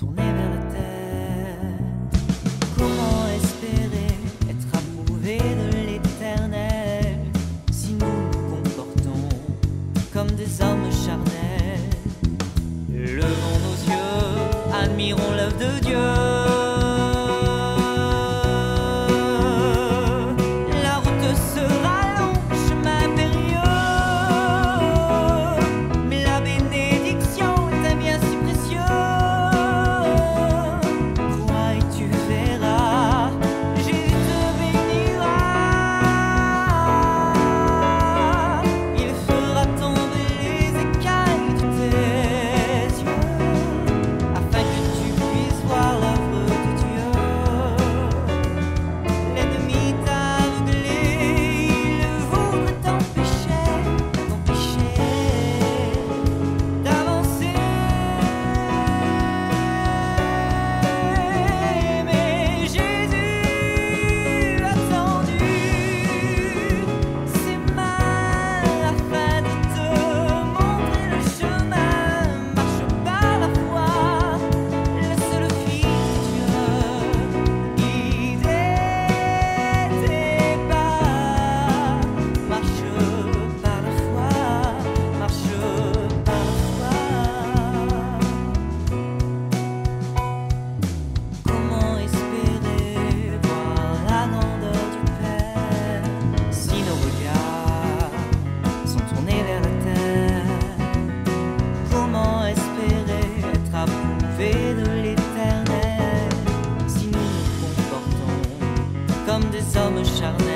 tourner vers la terre. Comment espérer être approuvé de l'éternel si nous nous comportons comme des hommes charnels? Levons nos yeux, admirons l'œuvre de Dieu. Charlotte.